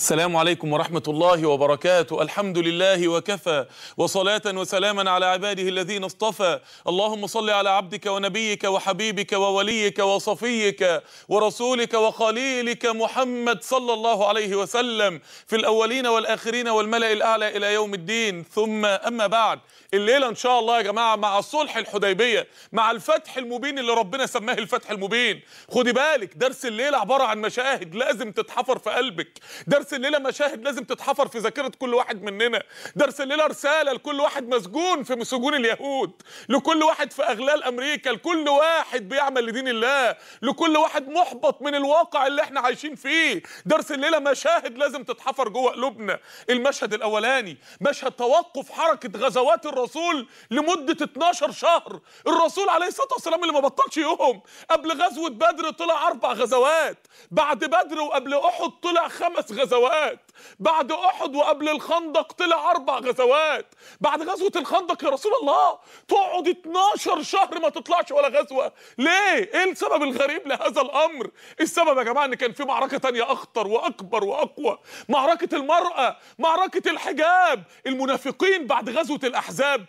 السلام عليكم ورحمة الله وبركاته. الحمد لله وكفى. وصلاة وسلاما على عباده الذين اصطفى. اللهم صل على عبدك ونبيك وحبيبك ووليك وصفيك ورسولك وخليلك محمد صلى الله عليه وسلم. في الأولين والآخرين والملأ الأعلى إلى يوم الدين. ثم أما بعد الليلة إن شاء الله يا جماعة مع صلح الحديبية مع الفتح المبين اللي ربنا سماه الفتح المبين. خدي بالك درس الليلة عبارة عن مشاهد لازم تتحفر في قلبك. درس الليلة مشاهد لازم تتحفر في ذاكرة كل واحد مننا. درس الليلة رسالة لكل واحد مسجون في سجون اليهود. لكل واحد في أغلال أمريكا. لكل واحد بيعمل لدين الله. لكل واحد محبط من الواقع اللي إحنا عايشين فيه. درس الليلة مشاهد لازم تتحفر جوه قلوبنا. المشهد الأولاني مشهد توقف حركة غزوات الرسول لمدة 12 شهر. الرسول عليه الصلاة والسلام اللي ما بطلش يوم قبل غزوة بدر طلع أربع غزوات. بعد بدر وقبل أحد طلع خمس غزوات. بعد أحد وقبل الخندق طلع أربع غزوات. بعد غزوة الخندق يا رسول الله تقعد 12 شهر ما تطلعش ولا غزوة. ليه؟ إيه السبب الغريب لهذا الأمر؟ السبب يا جماعة إن كان في معركة تانية أخطر وأكبر وأقوى؟ معركة المرأة معركة الحجاب. المنافقين بعد غزوة الأحزاب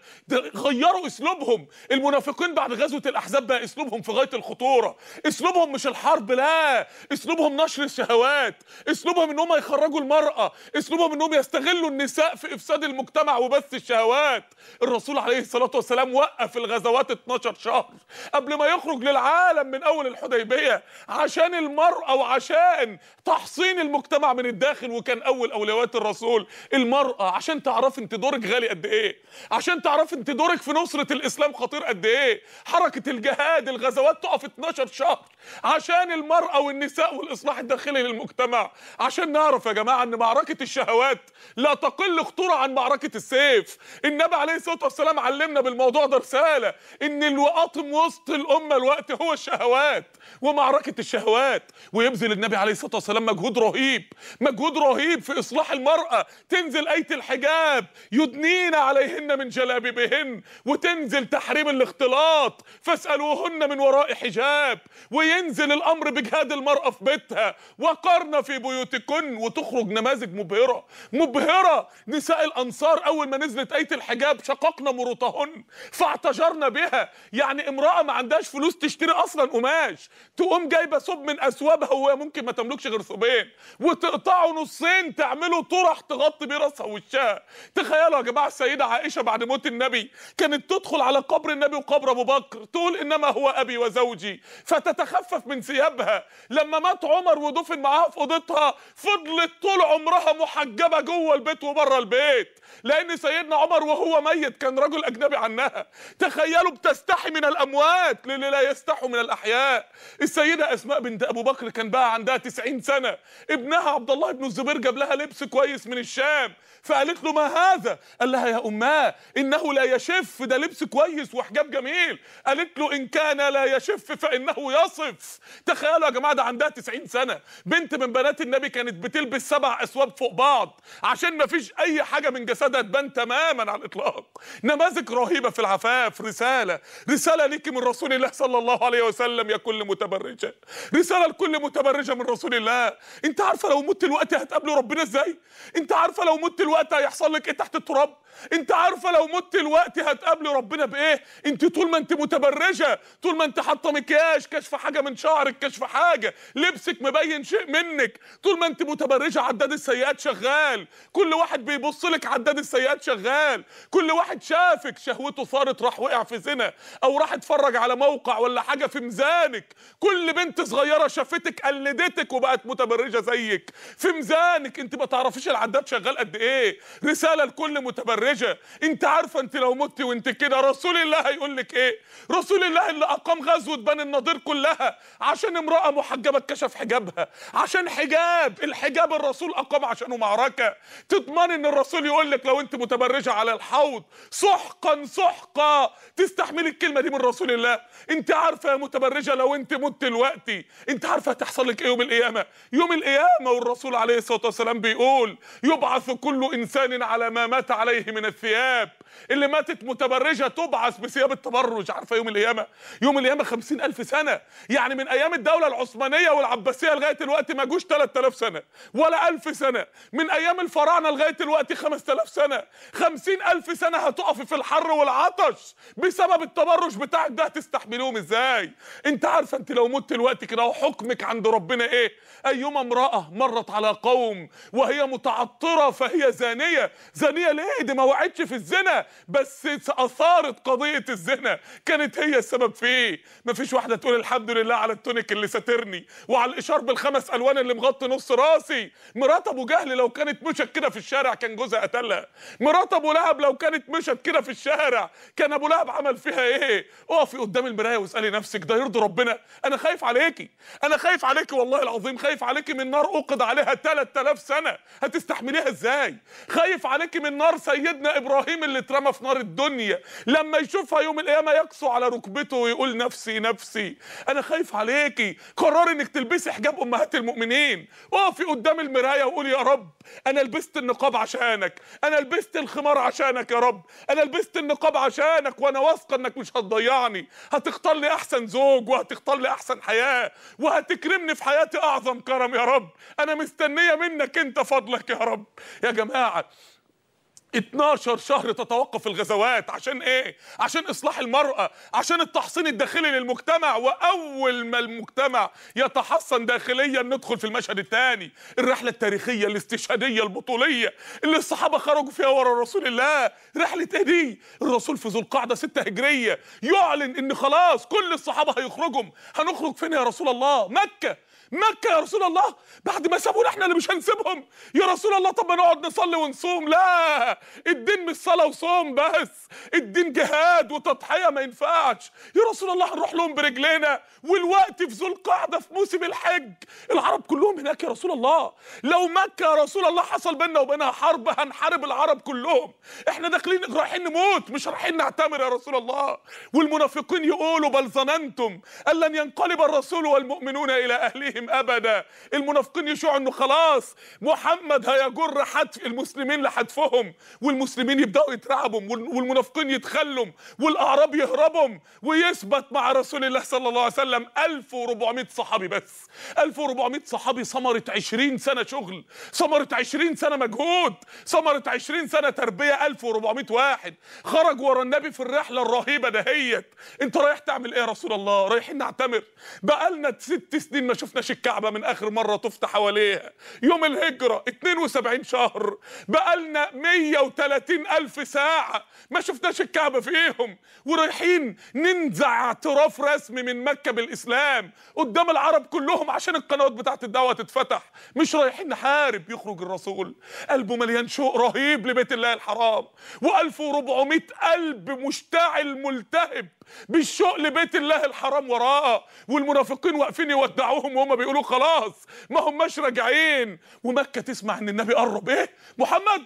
غيروا أسلوبهم. المنافقين بعد غزوة الأحزاب بقى أسلوبهم في غاية الخطورة. أسلوبهم مش الحرب لا. أسلوبهم نشر الشهوات. أسلوبهم إن هم يخرجوا المرأة أسلوبهم إنهم يستغلوا النساء في إفساد المجتمع وبث الشهوات. الرسول عليه الصلاة والسلام وقف الغزوات 12 شهر قبل ما يخرج للعالم من أول الحديبية عشان المرأة وعشان تحصين المجتمع من الداخل وكان أول أولويات الرسول المرأة. عشان تعرف أنت دورك غالي قد إيه؟ عشان تعرف أنت دورك في نصرة الإسلام خطير قد إيه؟ حركة الجهاد الغزوات تقف 12 شهر. عشان المرأة والنساء والإصلاح الداخلي للمجتمع. عشان نعرف يا جماعة أن معركة الشهوات لا تقل خطورة عن معركة السيف. النبي عليه الصلاة والسلام علمنا بالموضوع ده رسالة إن الوقاطم وسط الأمة الوقت هو الشهوات ومعركة الشهوات. ويبذل النبي عليه الصلاة والسلام مجهود رهيب مجهود رهيب في إصلاح المرأة. تنزل آية الحجاب يدنين عليهن من جلابيبهن وتنزل تحريم الاختلاط. فاسألوهن من وراء حجاب. وينزل الأمر بجهاد المرأة في بيتها. وقرن في بيوتكن وتخرج نماذج مبهرة. مبهرة نساء الأنصار أول ما نزلت آية الحجاب شققنا مروطهن فاعتجرنا بها. يعني امرأة ما عندهاش فلوس تشتري أصلا قماش. تقوم جايبة ثوب من أثوابها وهي ممكن ما تملكش غير ثوبين وتقطعه نصين تعمله طرح تغطي بيه راسها ووشها تخيلوا يا جماعة السيدة عائشة بعد موت النبي. كانت تدخل على قبر النبي وقبر أبو بكر. تقول إنما هو أبي وزوجي. فتتخفف من ثيابها. لما مات عمر ودفن معاها في أوضتها فضلت طول عمرها محجبة جوه البيت وبره البيت. لأن سيدنا عمر وهو ميت كان رجل أجنبي عنها. تخيلوا بتستحي من الأموات للي لا يستحوا من الأحياء. السيدة أسماء بنت أبو بكر كان بقى عندها 90 سنة. ابنها عبد الله بن الزبير جاب لها لبس كويس من الشام. فقالت له ما هذا؟ قال لها يا أماه إنه لا يشف ده لبس كويس وحجاب جميل. قالت له إن كان لا يشف فإنه يصف. تخيلوا يا جماعة ده عندها 90 سنة. بنت من بنات النبي كانت بتلبس سبع أثواب فوق بعض عشان ما فيش أي حاجة من جسدها تبان تماما على الإطلاق. نماذج رهيبة في العفاف رسالة. رسالة ليك من رسول الله صلى الله عليه وسلم يا كل متبرجة. رسالة لكل متبرجة من رسول الله. انت عارفة لو مت الوقت هتقابلوا ربنا إزاي؟ انت عارفة لو مت الوقت هيحصل لك إيه تحت التراب؟ انت عارفة لو مت الوقت هتقابلي ربنا بإيه؟ انت طول ما انت متبرجة طول ما انت حاطة مكياج كشف حاجة من شعرك كشف حاجة لبسك مبين شيء منك طول ما انت متبرجة عداد السيئات شغال كل واحد بيبص لك عداد السيئات شغال كل واحد شافك شهوته ثارت راح وقع في زنا أو راح اتفرج على موقع ولا حاجة في ميزانك كل بنت صغيرة شافتك قلدتك وبقت متبرجة زيك في ميزانك انت ما تعرفيش العداد شغال قد إيه رسالة لكل متبرجة. متبرجه انت عارفه انت لو مت وانت كده رسول الله هيقول لك إيه؟ رسول الله اللي أقام غزوة بني النضير كلها عشان امرأة محجبة اتكشف حجابها. عشان حجاب الحجاب الرسول أقام عشانه معركة. تضمن إن الرسول يقول لك لو انت متبرجة على الحوض سحقا سحقا. تستحملي الكلمة دي من رسول الله. انت عارفة يا متبرجة لو انت مت دلوقتي انت عارفة هتحصل لك إيه يوم القيامة؟ يوم القيامة والرسول عليه الصلاة والسلام بيقول يبعث كل إنسان على ما مات عليه من الثياب. اللي ماتت متبرجة تبعث بثياب التبرج عارفة يوم القيامة؟ يوم القيامة خمسين ألف سنة. يعني من أيام الدولة العثمانية والعباسية لغاية الوقت ما جوش 3000 سنة ولا ألف سنة. من أيام الفراعنة لغاية الوقت 5000 سنة. خمسين ألف سنة هتقفي في الحر والعطش بسبب التبرج بتاعك ده. هتستحملوهم إزاي؟ أنت عارفة أنت لو مت الوقت كده وحكمك عند ربنا إيه؟ أيما امرأة مرت على قوم وهي متعطرة فهي زانية. زانية ليه؟ دي ما وقعتش في الزنا. بس أثارت قضية الزنا. كانت هي السبب فيه. مفيش واحدة تقول الحمد لله على التونيك اللي ساترني وعلى الاشار بالخمس ألوان اللي مغطي نص راسي. مرات أبو جهل لو كانت مشت كده في الشارع كان جوزها قتلها. مرات أبو لهب لو كانت مشت كده في الشارع كان أبو لهب عمل فيها إيه؟ اقفي قدام المراية واسألي نفسك ده يرضي ربنا. أنا خايف عليكي. أنا خايف عليكي والله العظيم. خايف عليكي من نار اوقد عليها 3000 سنة. هتستحمليها إزاي؟ خايف عليكي من نار سيدنا إبراهيم اللي اترمى في نار الدنيا. لما يشوفها يوم القيامة يقسو على ركبته ويقول نفسي نفسي. أنا خايف عليكي. قرري إنك تلبسي حجاب أمهات المؤمنين. اقفي قدام المراية وقولي يا رب أنا لبست النقاب عشانك. أنا لبست الخمار عشانك يا رب. أنا لبست النقاب عشانك وأنا واثقة إنك مش هتضيعني. هتختار لي أحسن زوج وهتختار لي أحسن حياة وهتكرمني في حياتي أعظم كرم يا رب. أنا مستنية منك أنت فضلك يا رب. يا جماعة 12 شهر تتوقف الغزوات. عشان إيه؟ عشان إصلاح المرأة عشان التحصين الداخلي للمجتمع. وأول ما المجتمع يتحصن داخليا ندخل في المشهد الثاني. الرحلة التاريخية الاستشهادية البطولية اللي الصحابة خرجوا فيها ورا رسول الله. رحلة إيه دي؟ الرسول في ذو القعدة 6 هجرية. يعلن إن خلاص كل الصحابة هيخرجوا. هنخرج فين يا رسول الله؟ مكة. مكة يا رسول الله. بعد ما سابونا إحنا اللي مش هنسيبهم. يا رسول الله طب ما نقعد نصلي ونصوم. لا الدين مش صلاة وصوم بس. الدين جهاد وتضحية ما ينفعش. يا رسول الله هنروح لهم برجلينا. والوقت في ذو القعدة في موسم الحج. العرب كلهم هناك يا رسول الله. لو مكة يا رسول الله حصل بيننا وبينها حرب هنحارب العرب كلهم. إحنا داخلين رايحين نموت مش رايحين نعتمر يا رسول الله. والمنافقين يقولوا بل ظننتم أن لن ينقلب الرسول والمؤمنون إلى اهلهم أبدا. المنافقين يشوعوا إنه خلاص محمد هيجر حتف المسلمين لحتفهم والمسلمين يبدأوا يترعبوا والمنافقين يتخلوا والأعراب يهربوا. ويثبت مع رسول الله صلى الله عليه وسلم 1400 صحابي بس. 1400 صحابي ثمرة 20 سنة شغل ثمرة 20 سنة مجهود ثمرة 20 سنة تربية 1400 واحد. خرج ورا النبي في الرحلة الرهيبة دهيت انت رايح تعمل إيه يا رسول الله؟ رايحين نعتمر. بقالنا ست سنين ما شفناش الكعبة من آخر مرة طفت حواليها. يوم الهجرة 72 شهر. بقالنا 130 ألف ساعة ما شفناش الكعبة فيهم. ورايحين ننزع اعتراف رسمي من مكة بالاسلام قدام العرب كلهم عشان القنوات بتاعت الدعوة تتفتح. مش رايحين نحارب يخرج الرسول. قلبه مليان شوق رهيب لبيت الله الحرام. و1400 قلب مشتعل ملتهب بالشوق لبيت الله الحرام وراه والمنافقين واقفين يودعوهم وهم بيقولوا خلاص ما هماش راجعين. ومكة تسمع إن النبي قرب إيه؟ محمد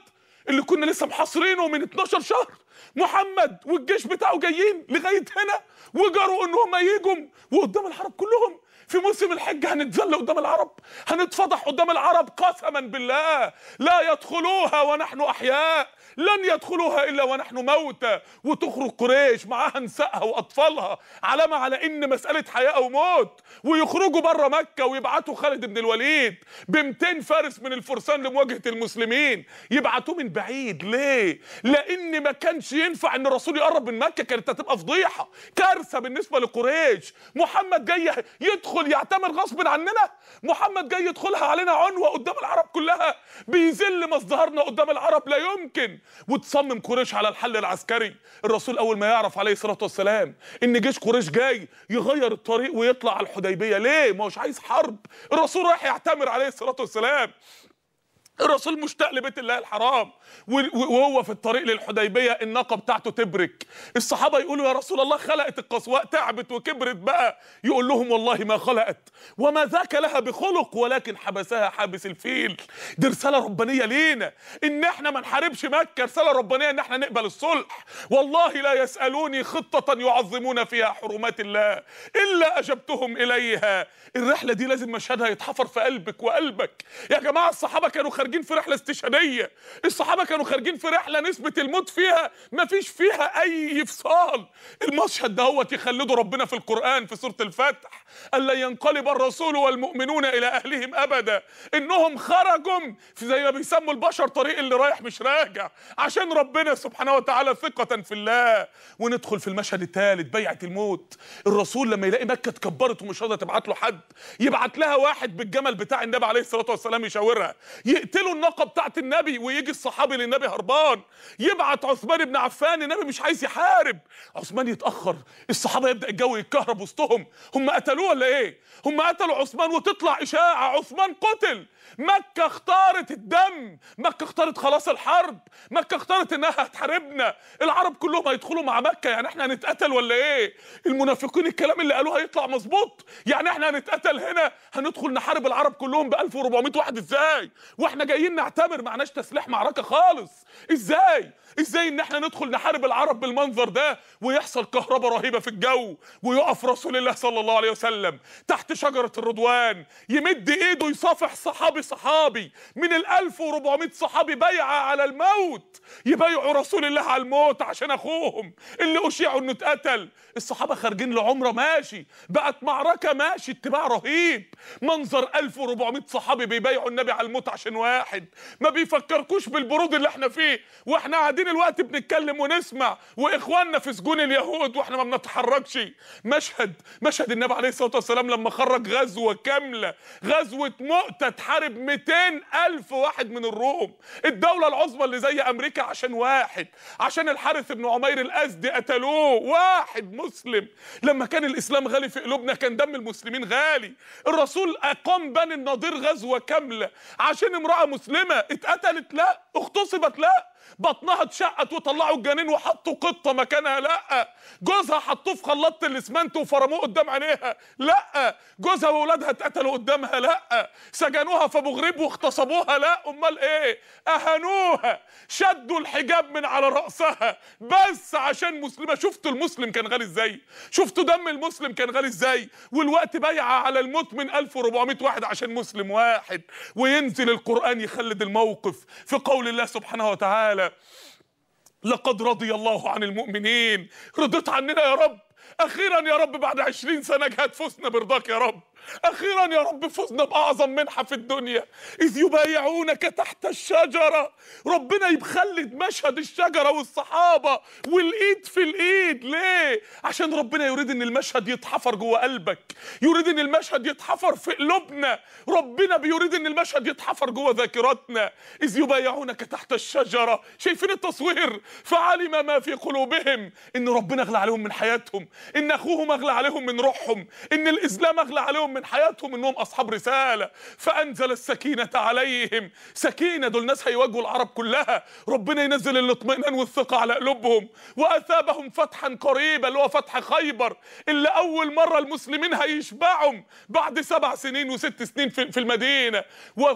اللي كنا لسه محاصرينه من 12 شهر. محمد والجيش بتاعه جايين لغاية هنا وجروا ان هم يجوا وقدام العرب كلهم. في موسم الحج هنتذل قدام العرب هنتفضح قدام العرب قسما بالله لا يدخلوها ونحن أحياء. لن يدخلوها إلا ونحن موتى. وتخرج قريش معاها نسائها وأطفالها. علامه على إن مسألة حياة أو موت. ويخرجوا بره مكة ويبعتوا خالد بن الوليد ب 200 فارس من الفرسان لمواجهة المسلمين. يبعتوه من بعيد. ليه؟ لأن ما كانش ينفع إن الرسول يقرب من مكة. كانت هتبقى فضيحة. كارثة بالنسبة لقريش. محمد جاي يدخل يعتمر غصب عننا. محمد جاي يدخلها علينا عنوة قدام العرب كلها. بيذل مصدرنا قدام العرب لا يمكن. وتصمم قريش على الحل العسكري. الرسول أول ما يعرف عليه الصلاة والسلام إن جيش قريش جاي يغير الطريق ويطلع على الحديبية. ليه؟ ما هوش عايز حرب. الرسول رايح يعتمر عليه الصلاة والسلام. الرسول مشتاق لبيت الله الحرام. وهو في الطريق للحديبية الناقه بتاعته تبرك. الصحابة يقولوا يا رسول الله خلقت القصواء تعبت وكبرت بقى. يقول لهم والله ما خلقت وما ذاك لها بخلق ولكن حبسها حابس الفيل. دي رسالة ربانية لينا. إن إحنا ما نحاربش مكة رسالة ربانية إن إحنا نقبل الصلح. والله لا يسألوني خطة يعظمون فيها حرمات الله إلا أجبتهم إليها. الرحلة دي لازم مشهدها يتحفر في قلبك وقلبك. يا جماعة الصحابة كانوا خارجين في رحلة استشهادية. الصحابة كانوا خارجين في رحلة نسبة الموت فيها ما فيش فيها أي فصال المشهد دهوت يخلده ربنا في القرآن في سورة الفتح. الا ينقلب الرسول والمؤمنون إلى أهلهم أبدا. إنهم خرجوا. في زي ما بيسموا البشر طريق اللي رايح مش راجع. عشان ربنا سبحانه وتعالى ثقة في الله. وندخل في المشهد الثالث بيعة الموت. الرسول لما يلاقي مكة اتكبرت ومش راضية تبعت له حد يبعت لها واحد بالجمل بتاع النبي عليه الصلاة والسلام يشاورها. يقتلوا الناقه بتاعت النبي ويجي الصحابي للنبي هربان. يبعت عثمان بن عفان النبي مش عايز يحارب. عثمان يتأخر. الصحابة يبدأ الجو يتكهرب وسطهم. هم قتلوه ولا إيه؟ هم قتلوا عثمان وتطلع إشاعة. عثمان قتل. مكة اختارت الدم. مكة اختارت خلاص الحرب. مكة اختارت إنها هتحاربنا. العرب كلهم هيدخلوا مع مكة. يعني إحنا هنتقتل ولا إيه؟ المنافقين الكلام اللي قالوه هيطلع مظبوط. يعني إحنا هنتقتل هنا. هندخل نحارب العرب كلهم ب 1400 واحد إزاي؟ وإحنا جايين نعتبر معناش تسليح معركة خالص. إزاي؟ إزاي ان إحنا ندخل نحارب العرب بالمنظر ده ويحصل كهرباء رهيبة في الجو ويقف رسول الله صلى الله عليه وسلم تحت شجرة الرضوان يمد ايده يصافح صحابي صحابي من ال 1400 صحابي بيعة على الموت يبايعوا رسول الله على الموت عشان أخوهم اللي أشيعوا إنه اتقتل. الصحابة خارجين لعمرة ماشي بقت معركة ماشي اتباع رهيب. منظر 1400 صحابي بيبايعوا النبي على الموت عشان واحد. ما بيفكركوش بالبرود اللي إحنا فيه وإحنا قاعدين الوقت بنتكلم ونسمع وإخواننا في سجون اليهود وإحنا ما بنتحركش. مشهد مشهد النبي عليه الصلاة والسلام لما خرج غزوة كاملة غزوة مؤتة تحارب 200 ألف واحد من الروم. الدولة العظمى اللي زي أمريكا عشان واحد عشان الحارث بن عمير الأزدي قتلوه. واحد مسلم. لما كان الإسلام غالي في قلوبنا كان دم المسلمين غالي. الرسول أقام بني النضير غزوة كاملة عشان امرأة مسلمة اتقتلت؟ لا. اغتصبت؟ لا. بطنها اتشقت وطلعوا الجنين وحطوا قطة مكانها. لا. جوزها حطوه في خلاطه الاسمنت وفرموه قدام عينيها. لا. جوزها واولادها اتقتلوا قدامها. لا. سجنوها في أبو غريب واغتصبوها. لا. أمال إيه؟ أهانوها. شدوا الحجاب من على رأسها. بس عشان مسلمة. شفتوا المسلم كان غالي إزاي؟ شفتوا دم المسلم كان غالي إزاي؟ والوقت بيعه على الموت من 1400 واحد عشان مسلم واحد. وينزل القرآن يخلد الموقف في قول الله سبحانه وتعالى. لقد رضي الله عن المؤمنين. رضيت عننا يا رب. أخيرا يا رب بعد عشرين سنة جهت فزنا برضاك يا رب. أخيرا يا رب فزنا بأعظم منحة في الدنيا. إذ يبايعونك تحت الشجرة. ربنا يخلد مشهد الشجرة والصحابة والإيد في الإيد. ليه؟ عشان ربنا يريد إن المشهد يتحفر جوه قلبك. يريد إن المشهد يتحفر في قلوبنا. ربنا بيريد إن المشهد يتحفر جوه ذاكرتنا. إذ يبايعونك تحت الشجرة. شايفين التصوير؟ فعلم ما في قلوبهم. إن ربنا أغلى عليهم من حياتهم. إن أخوهم أغلى عليهم من روحهم. إن الإسلام أغلى عليهم من حياتهم إنهم أصحاب رسالة. فأنزل السكينة عليهم. سكينة دول ناس هيواجهوا العرب كلها. ربنا ينزل الاطمئنان والثقة على قلوبهم. وأثابهم فتحا قريبا اللي هو فتح خيبر اللي أول مرة المسلمين هيشبعهم بعد سبع سنين وست سنين في المدينة.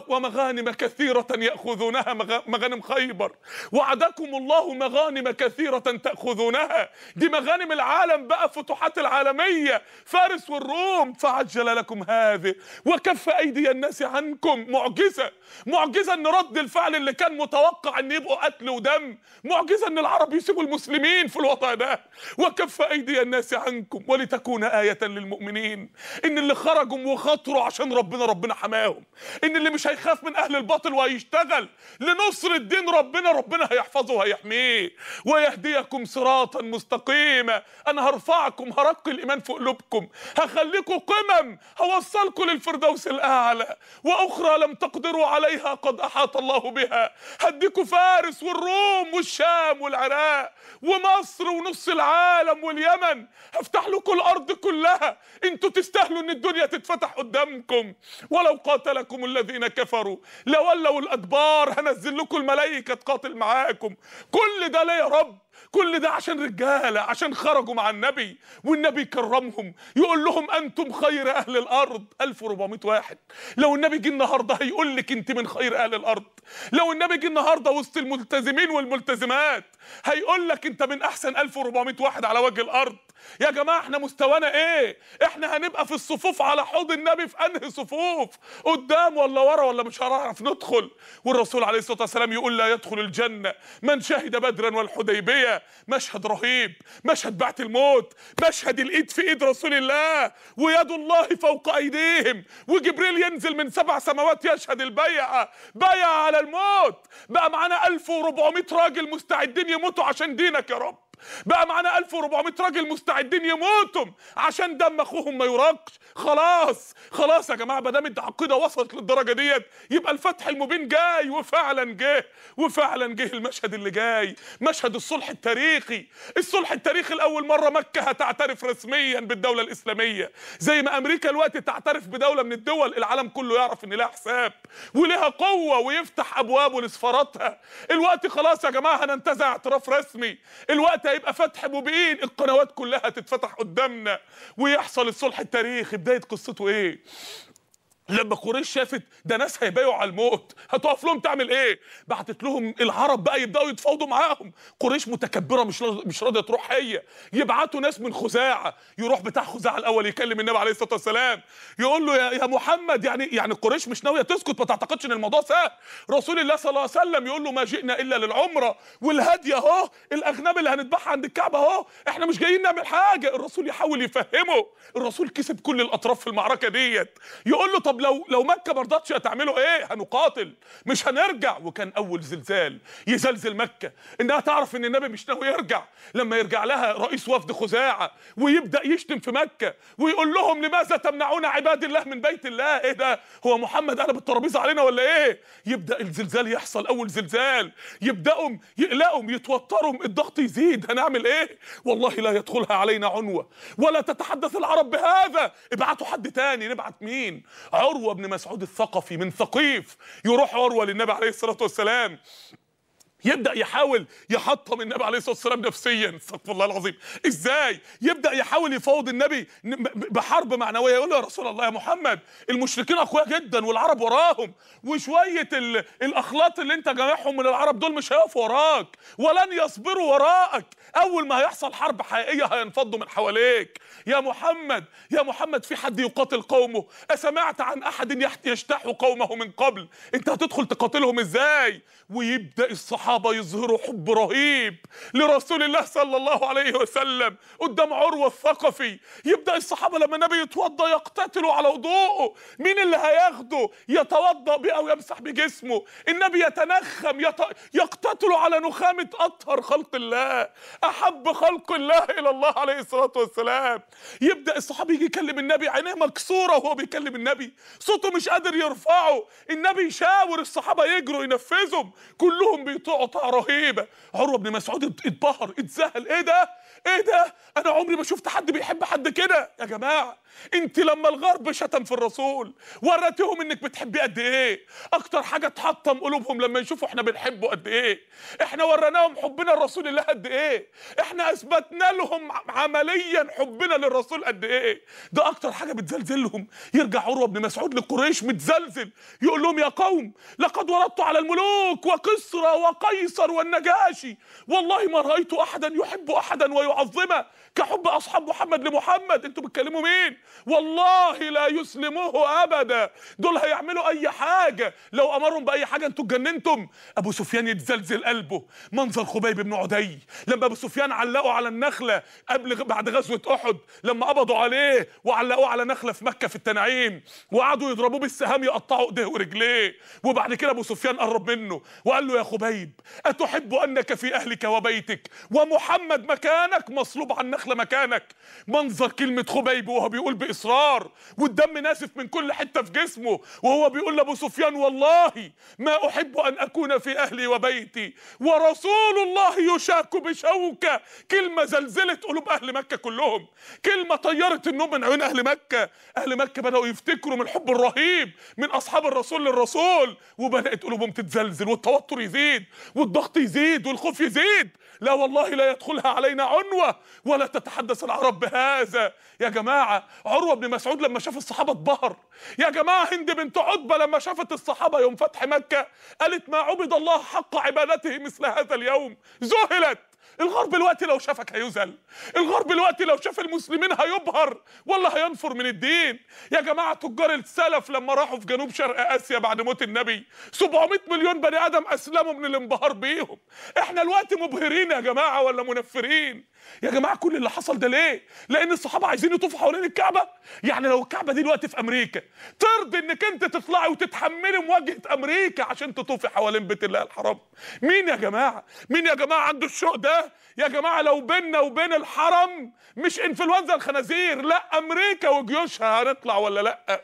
ومغانم كثيرة يأخذونها مغ- مغانم خيبر. وعدكم الله مغانم كثيرة تأخذونها. دي مغانم العالم بقى فتوحات العالمية. فارس والروم فعجل لكم هذه. وكف أيدي الناس عنكم. معجزة. معجزة أن رد الفعل اللي كان متوقع أن يبقوا قتل ودم. معجزة أن العرب يسيبوا المسلمين في الوضع ده. وكف أيدي الناس عنكم. ولتكون آية للمؤمنين. إن اللي خرجوا وخاطروا عشان ربنا ربنا حماهم. إن اللي مش هيخاف من أهل الباطل وهيشتغل لنصر الدين ربنا ربنا هيحفظه وهيحميه. ويهديكم صراطا مستقيما. أنا هرفعكم هرقي الإيمان في قلوبكم. هخليكم قمم. هوصلكم للفردوس الأعلى وأخرى لم تقدروا عليها قد أحاط الله بها. هديكم فارس والروم والشام والعراق ومصر ونص العالم واليمن. هفتح لكم الأرض كلها. أنتوا تستاهلوا إن الدنيا تتفتح قدامكم. ولو قاتلكم الذين كفروا لولوا الأدبار. هنزل لكم الملائكة تقاتل معاكم. كل ده ليه يا رب. كل ده عشان رجالة عشان خرجوا مع النبي والنبي كرمهم. يقول لهم أنتم خير أهل الأرض. 1400 واحد. لو النبي جه النهارده هيقول لك أنت من خير أهل الأرض. لو النبي جه النهارده وسط الملتزمين والملتزمات هيقول لك أنت من أحسن 1400 واحد على وجه الأرض. يا جماعة إحنا مستوانا إيه؟ إحنا هنبقى في الصفوف على حوض النبي في أنهي صفوف؟ قدام ولا ورا ولا مش هنعرف ندخل؟ والرسول عليه الصلاة والسلام يقول لا يدخل الجنة من شهد بدرا والحديبية مشهد رهيب مشهد بعت الموت مشهد الإيد في إيد رسول الله ويد الله فوق أيديهم وجبريل ينزل من سبع سماوات يشهد البيعة بيع على الموت. بقى معانا 1400 راجل مستعدين يموتوا عشان دينك يا رب. بقى معانا 1400 راجل مستعدين يموتوا عشان دم أخوهم ما يراقش. خلاص خلاص يا جماعة ما دام العقيده وصلت للدرجة ديت يبقى الفتح المبين جاي وفعلا جه وفعلا جه المشهد اللي جاي. مشهد الصلح التاريخي. الصلح التاريخي لأول مرة مكة هتعترف رسميا بالدولة الإسلامية. زي ما أمريكا الوقت تعترف بدولة من الدول العالم كله يعرف إن لها حساب ولها قوة ويفتح ابوابه لسفاراتها الوقت خلاص يا جماعة هننتزع اعتراف رسمي. الوقت هيبقى فتح مبين. القنوات كلها تتفتح قدامنا ويحصل الصلح التاريخي. بداية قصته إيه؟ لما قريش شافت ده ناس هيبايعوا على الموت هتقف لهم تعمل إيه؟ بعتت لهم العرب بقى يبدأوا يتفاوضوا معاهم. قريش متكبرة مش مش راضية تروح هي. يبعتوا ناس من خزاعة. يروح بتاع خزاعة الأول يكلم النبي عليه الصلاة والسلام. يقول له يا, يا محمد يعني يعني قريش مش ناوية تسكت ما تعتقدش إن الموضوع سهل. رسول الله صلى الله عليه وسلم يقول له ما جئنا إلا للعمرة والهدي أهو. الأغنام اللي هنذبحها عند الكعبة أهو. إحنا مش جايين نعمل حاجة. الرسول يحاول يفهمه. الرسول كسب كل الأطراف في المعركة ديت. يقول له طب لو لو مكة ما رضتش هتعملوا إيه؟ هنقاتل. مش هنرجع. وكان أول زلزال يزلزل مكة. إنها تعرف إن النبي مش ناوي يرجع. لما يرجع لها رئيس وفد خزاعة ويبدأ يشتم في مكة ويقول لهم لماذا تمنعون عباد الله من بيت الله؟ إيه ده؟ هو محمد قلب الترابيزة علينا ولا إيه؟ يبدأ الزلزال يحصل. أول زلزال. يبداوا يقلقوا يتوتروا الضغط يزيد. هنعمل إيه؟ والله لا يدخلها علينا عنوة. ولا تتحدث العرب بهذا. ابعتوا حد تاني. نبعت مين؟ عروة بن مسعود الثقفي من ثقيف يروح عروة للنبي عليه الصلاة والسلام. يبدأ يحاول يحطم النبي عليه الصلاة والسلام نفسيا استغفر الله العظيم. إزاي؟ يبدأ يحاول يفاوض النبي بحرب معنوية يقول له يا رسول الله يا محمد المشركين أقوياء جدا والعرب وراهم وشوية ال- الأخلاط اللي أنت جامعهم من العرب دول مش هيقفوا وراك ولن يصبروا وراءك. أول ما هيحصل حرب حقيقية هينفضوا من حواليك. يا محمد يا محمد في حد يقاتل قومه؟ أسمعت عن أحد يجتاح قومه من قبل؟ أنت هتدخل تقاتلهم إزاي؟ ويبدأ الصحابة يظهروا حب رهيب لرسول الله صلى الله عليه وسلم قدام عروة الثقفي. يبدأ الصحابة لما النبي يتوضأ يقتتلوا على وضوءه. مين اللي هياخده؟ يتوضأ بيه أو يمسح بجسمه النبي يتنخم يت... يقتتلوا على نخامة أطهر خلق الله أحب خلق الله إلى الله عليه الصلاة والسلام. يبدأ الصحابي يجي يكلم النبي عينيه مكسورة وهو بيكلم النبي. صوته مش قادر يرفعه. النبي يشاور الصحابة يجروا ينفذهم. كلهم بيطيعوا طاعة رهيبة. عروة بن مسعود ات- اتبهر اتذهل. إيه ده؟ إيه ده؟ أنا عمري ما شفت حد بيحب حد كده. يا جماعة انت لما الغرب شتم في الرسول وريتهم انك بتحبيه قد إيه؟ أكتر حاجة تحطم قلوبهم لما يشوفوا إحنا بنحبه قد إيه؟ إحنا وريناهم حبنا لرسول الله قد إيه؟ إحنا اثبتنا لهم عمليا حبنا للرسول قد إيه؟ ده أكتر حاجة بتزلزلهم. يرجع عروة بن مسعود لقريش متزلزل. يقول لهم يا قوم لقد وردت على الملوك وكسرى وقيصر والنجاشي. والله ما رأيت احدا يحب احدا ويعظمه كحب أصحاب محمد لمحمد. أنتوا بتكلموا مين؟ والله لا يسلموه أبدا. دول هيعملوا أي حاجة. لو أمرهم بأي حاجة أنتوا اتجننتم. أبو سفيان يتزلزل قلبه. منظر خبيب بن عدي. لما أبو سفيان علقوا على النخلة قبل بعد غزوة أحد. لما قبضوا عليه وعلقوه على نخلة في مكة في التنعيم. وقعدوا يضربوه بالسهام يقطعوا ايديه ورجليه. وبعد كده أبو سفيان قرب منه. وقال له يا خبيب أتحب أنك في أهلك وبيتك؟ ومحمد مكانك مصلوب على النخلة مكانك. منظر كلمة خبيب وهو بيقول بإصرار والدم نازف من كل حتة في جسمه وهو بيقول لأبو سفيان والله ما أحب أن أكون في أهلي وبيتي ورسول الله يشاك بشوكه كلمة زلزلت قلوب أهل مكة كلهم كلمة طيرت النوم من عيون أهل مكة أهل مكة بدأوا يفتكروا من الحب الرهيب من أصحاب الرسول للرسول وبدأت قلوبهم تتزلزل والتوتر يزيد والضغط يزيد والخوف يزيد لا والله لا يدخلها علينا عنوة ولا تتحدث العرب بهذا. يا جماعة عروة بن مسعود لما شاف الصحابة اتبهر. يا جماعة هند بنت عتبة لما شافت الصحابة يوم فتح مكة قالت ما عبد الله حق عبادته مثل هذا اليوم. ذهلت الغرب دلوقتي لو شافك هيذل الغرب دلوقتي لو شاف المسلمين هيبهر. ولا هينفر من الدين. يا جماعة تجار السلف لما راحوا في جنوب شرق آسيا بعد موت النبي 700 مليون بني آدم أسلموا من الانبهار بيهم. إحنا دلوقتي مبهرين يا جماعة ولا منفرين؟ يا جماعة كل اللي حصل ده ليه؟ لأن الصحابة عايزين يطوفوا حوالين الكعبة. يعني لو الكعبة دي دلوقتي في أمريكا ترضي إنك أنت تطلعي وتتحملي مواجهة أمريكا عشان تطوفي حوالين بيت الله الحرام. مين يا جماعة؟ مين يا جماعة عنده الشوق ده؟ يا جماعة لو بيننا وبين الحرم مش إنفلونزا الخنازير لا أمريكا وجيوشها هنطلع ولا لأ؟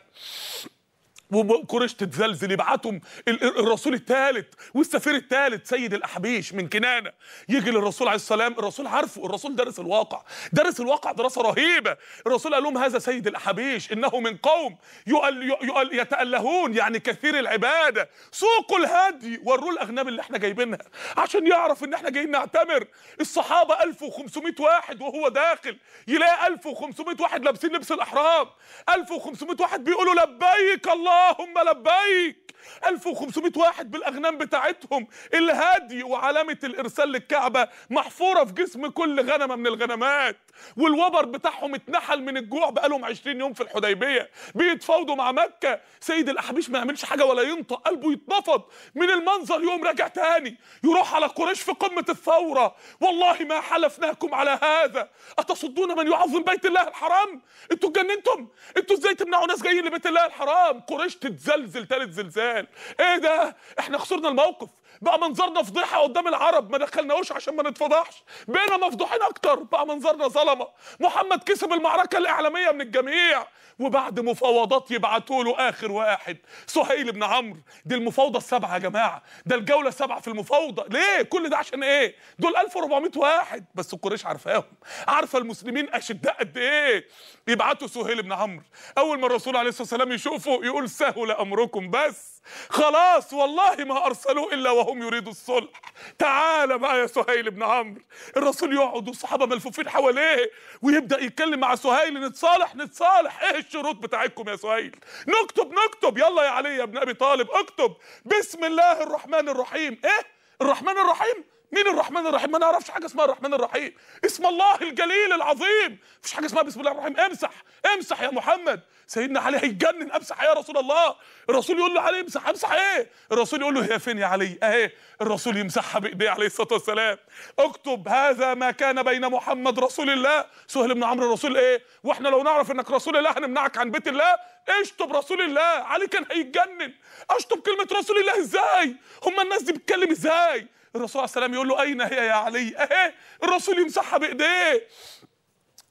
وقريش تتزلزل يبعتهم ال- ال- الرسول الثالث والسفير الثالث سيد الأحبيش من كنانة. يجي للرسول عليه السلام الرسول عارفه الرسول درس الواقع. درس الواقع دراسة رهيبة. الرسول قال لهم هذا سيد الأحبيش إنه من قوم يؤل يؤل يتألهون يعني كثير العبادة. سوقوا الهدي وروه الأغنام اللي إحنا جايبينها عشان يعرف إن إحنا جايين نعتمر. الصحابة 1500 واحد وهو داخل يلاقي 1500 واحد لابسين لبس الأحرام. 1500 واحد بيقولوا لبيك اللهم لبيك. 1500 واحد بالأغنام بتاعتهم. الهدي وعلامة الإرسال للكعبة محفورة في جسم كل غنمة من الغنمات. والوبر بتاعهم اتنحل من الجوع بقالهم 20 يوم في الحديبية. بيتفاوضوا مع مكة. سيد الاحابيش ما يعملش حاجة ولا ينطق. قلبه يتنفض. من المنظر يوم راجع تاني. يروح على قريش في قمة الثورة. والله ما حلفناكم على هذا. أتصدون من يعظم بيت الله الحرام؟ أنتوا اتجننتم. أنتوا إزاي تمنعوا ناس جايين لبيت الله الحرام؟ قريش تتزلزل تالت زلزال. إيه ده؟ إحنا خسرنا الموقف. بقى منظرنا فضيحه قدام العرب ما دخلناهوش عشان ما نتفضحش. بقينا مفضوحين أكتر بقى منظرنا ظلمة. محمد كسب المعركة الإعلامية من الجميع. وبعد مفاوضات يبعتوا له آخر واحد سهيل بن عمرو. دي المفاوضة السبعه يا جماعة. ده الجولة السبعه في المفاوضة. ليه؟ كل ده عشان إيه؟ دول 1400 واحد. بس قريش عارفاهم. عارفة المسلمين أشداء قد إيه؟ يبعتوا سهيل بن عمرو. أول ما الرسول عليه الصلاة والسلام يشوفه يقول سهل أمركم بس خلاص والله ما ارسلوا إلا وهم يريدوا الصلح. تعال بقى يا سهيل بن عمرو. الرسول يقعد والصحابة ملفوفين حواليه ويبدأ يتكلم مع سهيل نتصالح نتصالح. إيه الشروط بتاعتكم يا سهيل؟ نكتب نكتب. يلا يا علي يا ابن أبي طالب اكتب. بسم الله الرحمن الرحيم. إيه؟ الرحمن الرحيم؟ مين الرحمن الرحيم؟ ما نعرفش حاجة اسمها الرحمن الرحيم. اسم الله الجليل العظيم. مفيش حاجة اسمها بسم الله الرحيم. امسح امسح يا محمد. سيدنا علي هيتجنن. امسح يا رسول الله. الرسول يقول له علي امسح. امسح إيه؟ الرسول يقول له هي فين يا علي؟ اهي. الرسول يمسحها بإيديه عليه الصلاة والسلام. اكتب هذا ما كان بين محمد رسول الله. سهيل بن عمرو الرسول إيه؟ وإحنا لو نعرف انك رسول الله هنمنعك عن بيت الله. اشطب رسول الله. علي كان هيتجنن. اشطب كلمة رسول الله إزاي؟ هم الناس دي بتتكلم إزاي؟ الرسول عليه السلام يقول له أين هي يا علي؟ أهي الرسول يمسحها بإيديه.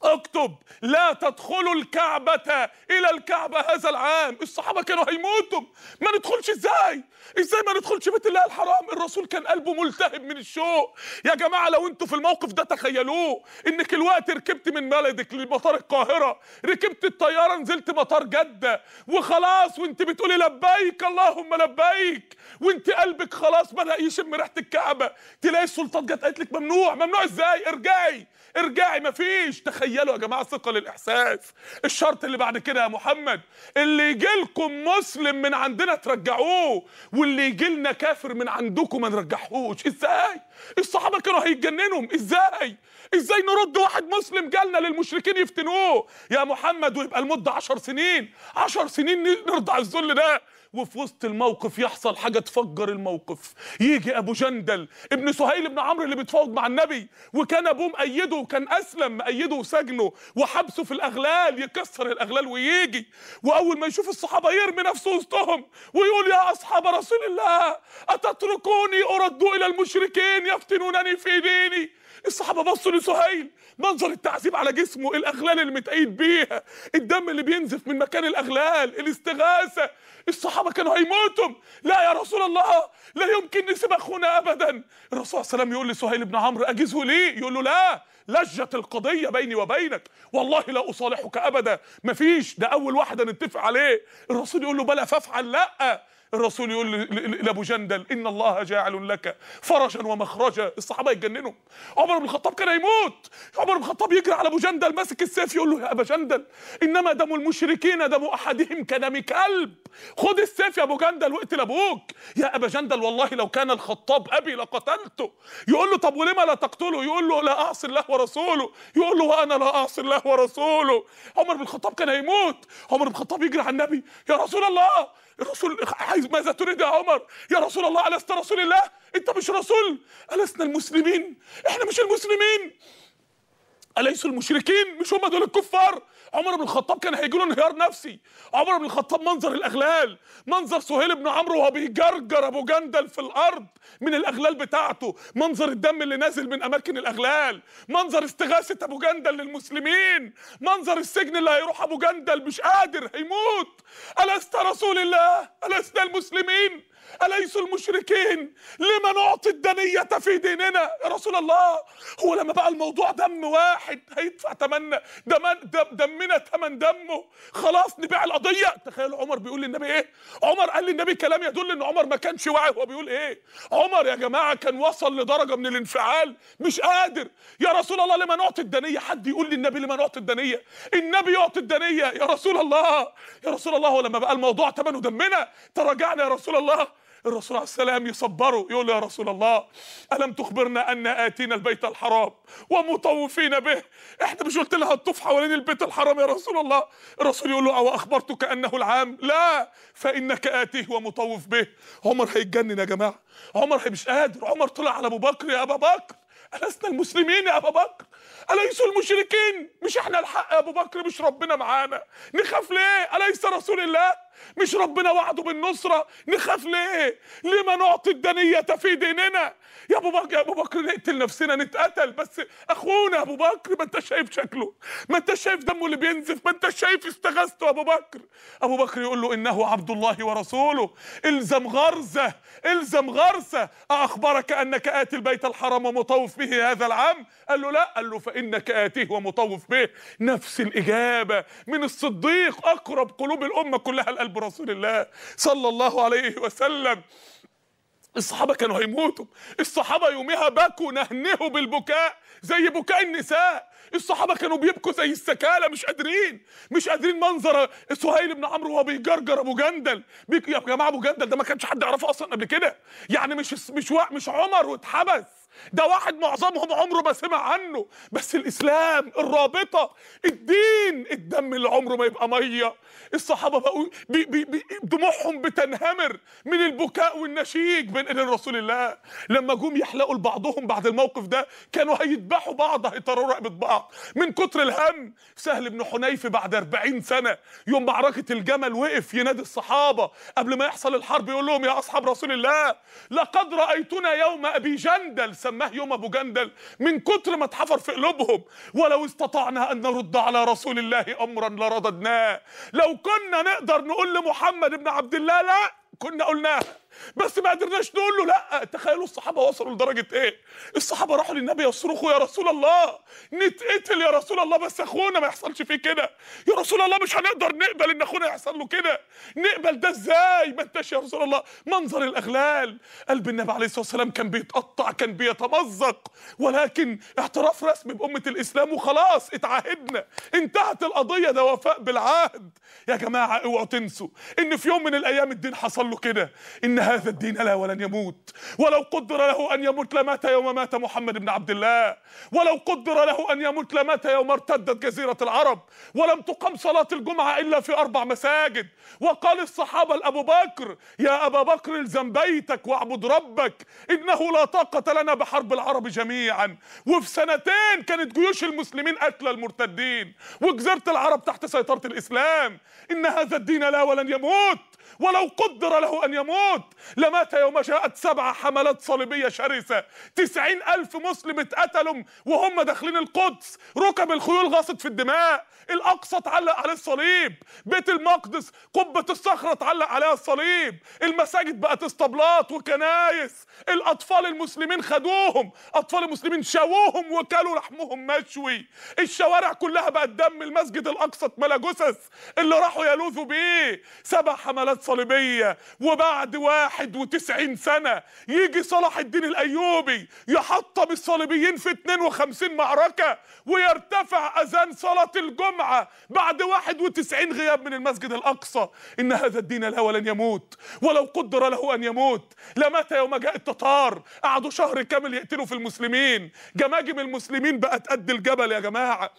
اكتب لا تدخلوا الكعبة إلى الكعبة هذا العام. الصحابة كانوا هيموتوا. ما ندخلش إزاي؟ إزاي ما ندخلش بيت الله الحرام؟ الرسول كان قلبه ملتهب من الشوق. يا جماعة لو أنتوا في الموقف ده تخيلوه إنك الوقت ركبت من بلدك لمطار القاهرة ركبت الطيارة نزلت مطار جدة وخلاص وانت بتقولي لبيك اللهم لبيك. وانت قلبك خلاص بدأ يشم ريحة الكعبة. تلاقي السلطات جت قالت لك ممنوع. ممنوع إزاي؟ ارجعي. ارجعي. مفيش. تخيلوا يا جماعة ثقل الاحساس الشرط اللي بعد كده يا محمد اللي يجي لكم مسلم من عندنا ترجعوه واللي يجي لنا كافر من عندكم ما نرجعهوش. إزاي؟ الصحابة كانوا هيتجننوا إزاي؟ إزاي نرد واحد مسلم جالنا للمشركين يفتنوه؟ يا محمد ويبقى المده عشر سنين. عشر سنين نرضع الذل ده. وفي وسط الموقف يحصل حاجة تفجر الموقف. يجي أبو جندل ابن سهيل بن عمرو اللي بيتفاوض مع النبي وكان أبوه مأيده وكان أسلم مأيده وسجنه وحبسه في الأغلال يكسر الأغلال ويجي. وأول ما يشوف الصحابة يرمي نفسه وسطهم ويقول يا أصحاب رسول الله أتتركوني أرد إلى المشركين يفتنونني في ديني؟ الصحابة بصوا لسهيل. منظر التعذيب على جسمه الأغلال اللي متأيد بيها الدم اللي بينزف من مكان الأغلال الاستغاثة. الصحابة كانوا هيموتوا. لا يا رسول الله لا يمكن نسيب أخونا ابدا. الرسول صلى الله عليه وسلم يقول لسهيل بن عمرو أجزه لي؟ يقول له لا. لجت القضية بيني وبينك. والله لا أصالحك ابدا. مفيش. ده أول واحدة نتفق عليه. الرسول يقول له بلى فافعل لا. الرسول يقول لأبو جندل إن الله جاعل لك فرجا ومخرجا. الصحابة يتجننوا عمر بن الخطاب كان هيموت عمر بن الخطاب يجري على أبو جندل ماسك السيف يقول له يا أبا جندل إنما دم المشركين دم أحدهم كدم كلب. خد السيف يا أبو جندل وأقتل أبوك. يا أبا جندل والله لو كان الخطاب أبي لقتلته. يقول له طب ولما لا تقتله؟ يقول له لا اعصي الله ورسوله. يقول له وأنا لا اعصي الله ورسوله. عمر بن الخطاب كان هيموت عمر بن الخطاب يجري على النبي يا رسول الله الرسول عايز ماذا تريد يا عمر؟ يا رسول الله ألست رسول الله؟ أنت مش رسول. ألسنا المسلمين. إحنا مش المسلمين. أليسوا المشركين؟ مش هم دول الكفار؟ عمر بن الخطاب كان هيجي له انهيار نفسي. عمر بن الخطاب منظر الأغلال. منظر سهيل بن عمرو وهو بيجرجر أبو جندل في الأرض من الأغلال بتاعته. منظر الدم اللي نازل من أماكن الأغلال. منظر استغاثة أبو جندل للمسلمين. منظر السجن اللي هيروح أبو جندل مش قادر هيموت. ألست رسول الله؟ ألسنا المسلمين؟ أليسوا المشركين؟ لما نعطي الدنية في ديننا؟ يا رسول الله هو لما بقى الموضوع دم واحد هيدفع تمنا دم دم دمنا تمن دمه. خلاص نبيع القضية. تخيل عمر بيقول للنبي إيه؟ عمر قال للنبي كلام يدل إن عمر ما كانش واعي هو بيقول إيه. عمر يا جماعة كان وصل لدرجة من الانفعال مش قادر. يا رسول الله لما نعطي الدنية حد يقول للنبي لما نعطي الدنية؟ النبي يعطي الدنية. يا رسول الله يا رسول الله ولما بقى الموضوع تمنه دمنا تراجعنا يا رسول الله. الرسول عليه السلام يصبره يقول يا رسول الله ألم تخبرنا أن آتينا البيت الحرام ومطوفين به؟ إحنا مش قلت لها هتطوف حوالين البيت الحرام يا رسول الله؟ الرسول يقول له أو أخبرتك أنه العام؟ لا فإنك آتيه ومطوف به. عمر هيتجنن يا جماعة. عمر مش قادر. عمر طلع على أبو بكر يا أبا بكر. ألسنا المسلمين يا أبا بكر؟ أليسوا المشركين؟ مش إحنا الحق يا أبو بكر؟ مش ربنا معانا. نخاف ليه؟ أليس رسول الله؟ مش ربنا وعده بالنصرة. نخاف ليه؟ لما نعطي الدنية في ديننا؟ يا أبو بكر يا أبو بكر نقتل نفسنا نتقتل. بس أخونا أبو بكر ما أنت شايف شكله. ما أنت شايف دمه اللي بينزف. ما أنت شايف استغاثته أبو بكر. أبو بكر يقول له إنه عبد الله ورسوله. إلزم غرزة إلزم غرزة. أخبرك أنك آتي البيت الحرام ومطوف به هذا العام قال له لا. قال له فإنك آتيه ومطوف به. نفس الإجابة من الصديق أقرب قلوب الأمة كلها لقلب رسول الله صلى الله عليه وسلم. الصحابة كانوا هيموتوا. الصحابة يومها بكوا نهنهوا بالبكاء زي بكاء النساء. الصحابة كانوا بيبكوا زي السكالة مش قادرين مش قادرين منظر سهيل بن عمرو وهو بيجرجر أبو جندل. يا جماعة أبو جندل ده ما كانش حد يعرفه أصلا قبل كده. يعني مش مش مش عمر واتحبس. ده واحد معظمهم عمره ما سمع عنه بس الإسلام الرابطة الدين الدم اللي عمره ما يبقى مية. الصحابة بقوا بي بي بي دموعهم بتنهمر من البكاء والنشيج بين ايدين رسول الله. لما جم يحلقوا لبعضهم بعد الموقف ده كانوا هيذبحوا بعض هيطروا رقبة بعض. من كتر الهم سهل بن حنيف بعد 40 سنة يوم معركة الجمل وقف ينادي الصحابة قبل ما يحصل الحرب يقول لهم يا أصحاب رسول الله لقد رأيتنا يوم أبي جندل سماه يوم أبو جندل من كتر ما اتحفر في قلوبهم. ولو استطعنا أن نرد على رسول الله امرا لرددناه. لو كنا نقدر نقول لمحمد بن عبد الله لا كنا قلناها بس ما قدرناش نقول له لا. تخيلوا الصحابة وصلوا لدرجة إيه؟ الصحابة راحوا للنبي يصرخوا يا رسول الله نتقتل يا رسول الله بس أخونا ما يحصلش فيه كده. يا رسول الله مش هنقدر نقبل إن أخونا يحصل له كده. نقبل ده إزاي؟ ما انتش يا رسول الله. منظر الأغلال. قلب النبي عليه الصلاة والسلام كان بيتقطع كان بيتمزق. ولكن اعتراف رسمي بأمة الإسلام وخلاص اتعاهدنا. انتهت القضية ده وفاء بالعهد. يا جماعة اوعوا تنسوا إن في يوم من الأيام الدين حصل له كده. إن هذا الدين لا ولن يموت. ولو قدر له أن يموت لمات يوم مات محمد بن عبد الله. ولو قدر له أن يموت لمات يوم ارتدت جزيرة العرب. ولم تقم صلاة الجمعة إلا في أربع مساجد. وقال الصحابة لابو بكر يا أبا بكر الزم بيتك واعبد ربك. إنه لا طاقة لنا بحرب العرب جميعا. وفي سنتين كانت جيوش المسلمين قتل المرتدين. وجزيرة العرب تحت سيطرة الإسلام. إن هذا الدين لا ولن يموت. ولو قدر له أن يموت. لمات يوم جاءت سبع حملات صليبية شرسة. تسعين ألف مسلم اتقتلوا وهم داخلين القدس. ركب الخيول غاصت في الدماء. الأقصى اتعلق عليه الصليب. بيت المقدس قبة الصخرة اتعلق عليها الصليب. المساجد بقت اسطبلات وكنايس. الأطفال المسلمين خدوهم. أطفال المسلمين شووهم وكلوا لحمهم مشوي. الشوارع كلها بقت دم. المسجد الأقصى اتملى جثث. اللي راحوا يلوذوا بيه. سبع حملات صليبية وبعد 91 سنة يجي صلاح الدين الأيوبي يحطم الصليبيين في 52 معركة ويرتفع أذان صلاة الجمعة بعد 91 غياب من المسجد الأقصى. إن هذا الدين لا ولن يموت ولو قدر له أن يموت. لمات يوم جاء التتار قعدوا شهر كامل يقتلوا في المسلمين. جماجم المسلمين بقت قد الجبل يا جماعة.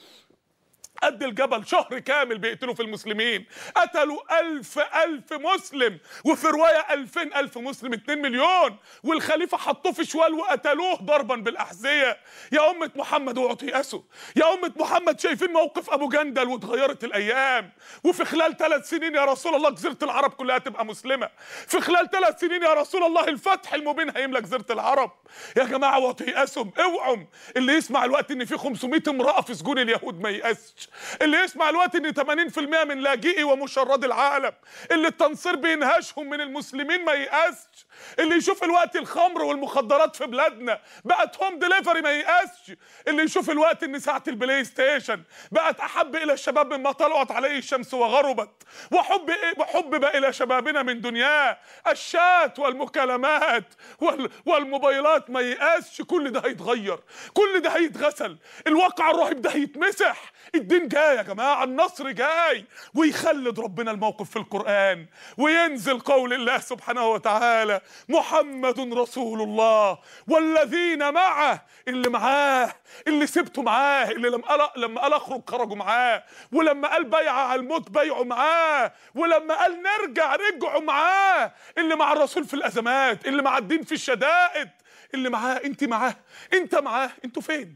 قد الجبل شهر كامل بيقتلوا في المسلمين. قتلوا ألف ألف مسلم وفي رواية ألفين ألف مسلم اتنين مليون. والخليفة حطوه في شوال وقتلوه ضربا بالأحذية. يا أمة محمد اوعوا تيأسوا يا أمة محمد شايفين موقف أبو جندل واتغيرت الأيام. وفي خلال ثلاث سنين يا رسول الله جزيرة العرب كلها تبقى مسلمة. في خلال ثلاث سنين يا رسول الله الفتح المبين هيملى جزيرة العرب. يا جماعة اوعوا تيأسوا اوعوا اللي يسمع الوقت إن في 500 امرأة في سجون اليهود ما ييأسش اللي يسمع الوقت إن 80% من لاجئي ومشرد العالم اللي التنصير بينهشهم من المسلمين ما ييأسش. اللي يشوف الوقت الخمر والمخدرات في بلادنا. بقت home delivery ما ييأسش اللي يشوف الوقت إن ساعة ال PlayStation بقت أحب إلى الشباب مما طلعت عليه الشمس وغربت. وحب إيه؟ وحبب إلى شبابنا من دنياه الشات والمكالمات وال والموبايلات ما ييأسش كل ده هيتغير. كل ده هيتغسل. الواقع الرهيب ده هيتمسح. الدين جاي يا جماعة. النصر جاي. ويخلد ربنا الموقف في القرآن. وينزل قول الله سبحانه وتعالى محمد رسول الله والذين معه اللي معاه اللي سبته معاه اللي لما قال لما قال أخرج خرجوا معاه ولما قال بيعة على الموت بيعوا معاه ولما قال نرجع رجعوا معاه اللي مع الرسول في الأزمات اللي مع الدين في الشدائد اللي معاه أنت معاه أنت معاه أنتوا فين؟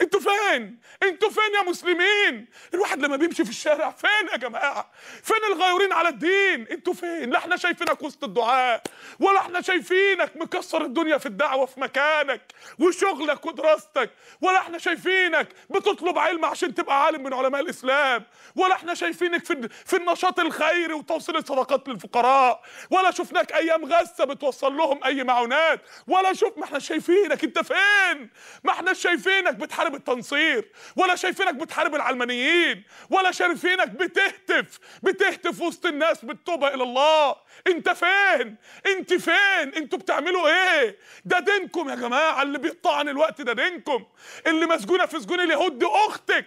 أنتوا فين؟ أنتوا فين يا مسلمين؟ الواحد لما بيمشي في الشارع فين يا جماعة؟ فين الغيورين على الدين؟ أنتوا فين؟ لا إحنا شايفينك وسط الدعاء ولا إحنا شايفينك مكسر الدنيا في الدعوة في مكانك وشغلك ودراستك ولا إحنا شايفينك بتطلب علم عشان تبقى عالم من علماء الإسلام ولا إحنا شايفينك في في النشاط الخيري وتوصيل الصدقات للفقراء ولا شفناك أيام غسه بتوصل لهم أي معونات ولا شوف ما إحنا شايفينك انت فين؟ ما إحنا شايفينك بتحارب التنصير ولا شايفينك بتحارب العلمانيين ولا شايفينك بتهتف بتهتف وسط الناس بالتوبة إلى الله. أنت فين؟ أنت فين؟ أنتوا بتعملوا إيه؟ ده دينكم يا جماعة اللي بيطعن الوقت ده دينكم. اللي مسجونة في سجون اليهود دي أختك.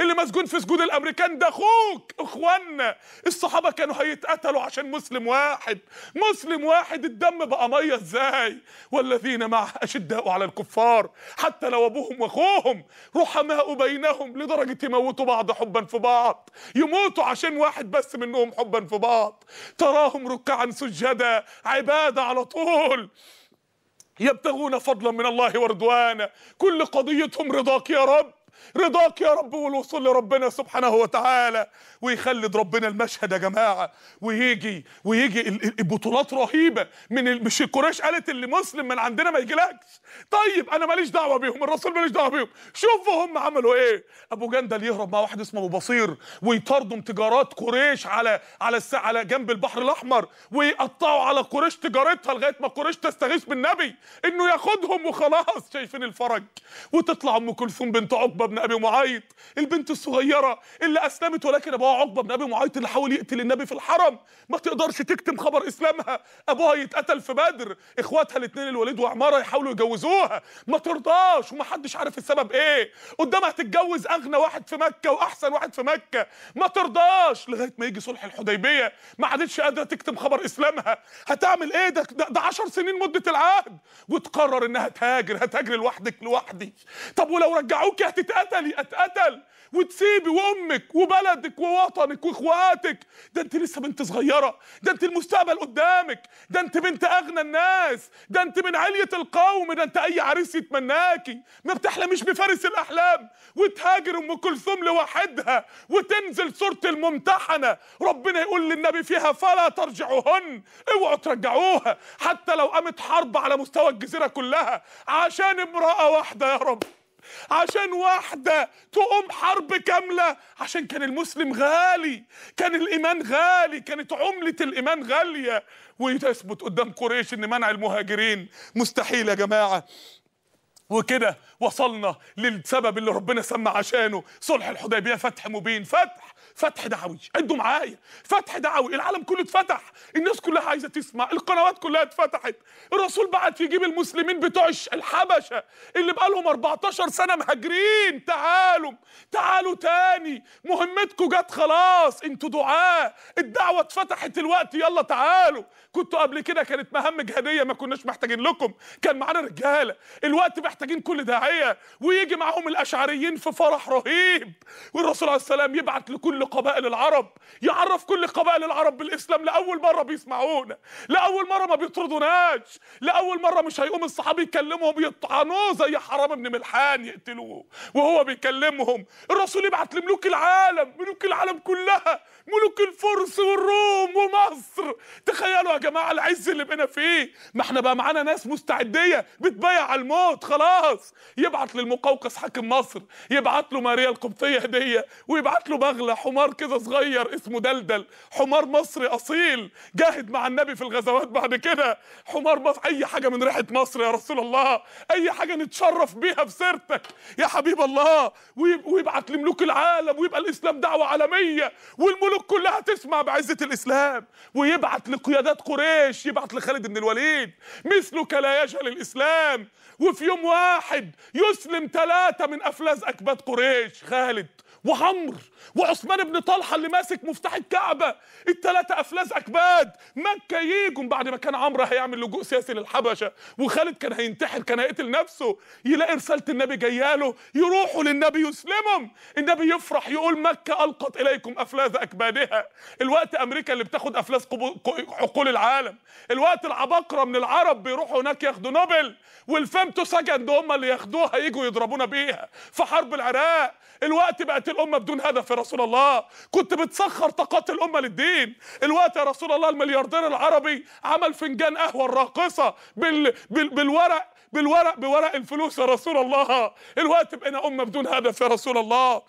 اللي مسجون في سجون الأمريكان ده أخوك اخوانا الصحابة كانوا هيتقتلوا عشان مسلم واحد. مسلم واحد الدم بقى مية إزاي؟ والذين معه أشداء على الكفار. حتى لو ابوهم وأخوهم. رحماء بينهم لدرجة يموتوا بعض حبا في بعض. يموتوا عشان واحد بس منهم حبا في بعض. تراهم ركعا سجدا عبادة على طول. يبتغون فضلا من الله ورضوانا. كل قضيتهم رضاك يا رب. رضاك يا رب والوصول لربنا سبحانه وتعالى. ويخلد ربنا المشهد يا جماعة. ويجي ويجي ال- ال- البطولات رهيبة من مش القريش قالت اللي مسلم من عندنا ما يجيلكش. طيب أنا ماليش دعوة بيهم الرسول ماليش دعوة بيهم. شوفوا هم عملوا إيه. أبو جندل يهرب مع واحد اسمه أبو بصير ويطاردوا تجارات قريش على على الس... على جنب البحر الأحمر ويقطعوا على قريش تجارتها لغاية ما قريش تستغيث بالنبي. إنه ياخدهم وخلاص شايفين الفرج. وتطلع أم كلثوم بنت عقبة بن ابي معيط البنت الصغيرة اللي أسلمت ولكن أبوها عقبة بن ابي معيط اللي حاول يقتل النبي في الحرم. ما تقدرش تكتم خبر إسلامها. أبوها يتقتل في بدر. إخواتها الاثنين الوليد وعمارة يحاولوا يجوزوها. ما ترضاش ومحدش عارف السبب إيه. قدامها تتجوز أغنى واحد في مكة وأحسن واحد في مكة. ما ترضاش. لغاية ما يجي صلح الحديبية. ما عادتش قادرة تكتم خبر إسلامها. هتعمل إيه؟ ده ده, ده 10 سنين مدة العهد. وتقرر إنها تهاجر. هتهاجر لوحدك لوحدي. طب ولو رجعوك هتتقتلي اتقتل وتسيبي وأمك وبلدك ووطنك وإخواتك. ده أنت لسه بنت صغيرة. ده أنت المستقبل قدامك. ده أنت بنت أغنى الناس. ده أنت من علية القوم. ده أنت أي عريس يتمناكي. ما بتحلميش بفارس الأحلام. وتهاجر أم كلثوم لوحدها. وتنزل سوره الممتحنة. ربنا يقول للنبي فيها فلا ترجعوهن. اوعوا ترجعوها. حتى لو قامت حرب على مستوى الجزيرة كلها. عشان امرأة واحدة يا رب. عشان واحدة تقوم حرب كاملة. عشان كان المسلم غالي كان الإيمان غالي كانت عملة الإيمان غالية. ويثبت قدام قريش إن منع المهاجرين. مستحيل يا جماعة. وكده وصلنا للسبب اللي ربنا سمى عشانه. صلح الحديبية فتح مبين. فتح. فتح دعوي عدوا معايا فتح دعوي العالم كله اتفتح. الناس كلها عايزة تسمع القنوات كلها اتفتحت. الرسول بعت يجيب المسلمين بتوع الحبشة اللي بقالهم 14 سنة مهاجرين. تعالوا تعالوا تاني. مهمتكم جت خلاص. أنتوا دعاء الدعوة اتفتحت الوقت. يلا تعالوا. كنتوا قبل كده كانت مهام جهادية ما كناش محتاجين لكم. كان معانا رجالة. الوقت محتاجين كل داعية. ويجي معاهم الأشعريين في فرح رهيب. والرسول عليه السلام يبعت لكل قبائل العرب يعرف كل قبائل العرب بالإسلام لأول مرة بيسمعونا لأول مرة ما بيطردوناش لأول مرة مش هيقوم الصحابي يكلمهم يطعنوه زي حرام بن ملحان يقتلوه وهو بيكلمهم. الرسول يبعت لملوك العالم ملوك العالم كلها ملوك الفرس والروم ومصر. تخيلوا يا جماعة العز اللي بقينا فيه. ما إحنا بقى معانا ناس مستعدية بتبايع على الموت خلاص. يبعت للمقوقس حاكم مصر يبعت له ماريا القبطية هدية ويبعت له بغلة حمار كده صغير اسمه دلدل. حمار مصري أصيل. جاهد مع النبي في الغزوات بعد كده. حمار مصر أي حاجة من ريحة مصر يا رسول الله. أي حاجة نتشرف بيها بسيرتك يا حبيب الله ويب- ويبعت لملوك العالم ويبقى الإسلام دعوة عالمية. والملوك كلها تسمع بعزة الإسلام. ويبعت لقيادات قريش يبعت لخالد بن الوليد. مثلك لا يجهل الإسلام. وفي يوم واحد يسلم ثلاثة من أفلاذ أكباد قريش. خالد. وعمرو وعثمان بن طلحة اللي ماسك مفتاح الكعبة. الثلاثه أفلاذ أكباد. مكة يجوا بعد ما كان عمرو هيعمل لجوء سياسي للحبشة وخالد كان هينتحر كان هيقتل نفسه يلاقي رسالة النبي جاياله يروحوا للنبي يسلمهم. النبي يفرح يقول مكة ألقت إليكم أفلاذ أكبادها. الوقت أمريكا اللي بتاخد أفلاذ عقول العالم. الوقت العباقرة من العرب بيروحوا هناك ياخدوا نوبل. وال femtosecond هم اللي ياخدوها يجوا يضربونا بيها. في حرب العراق. الوقت بقت الأمة بدون هدف يا رسول الله. كنت بتسخر طاقات الأمة للدين. الوقت يا رسول الله الملياردير العربي عمل فنجان قهوة الراقصة بال... بال... بالورق بالورق بورق الفلوس يا رسول الله. الوقت بقينا أمة بدون هدف يا رسول الله.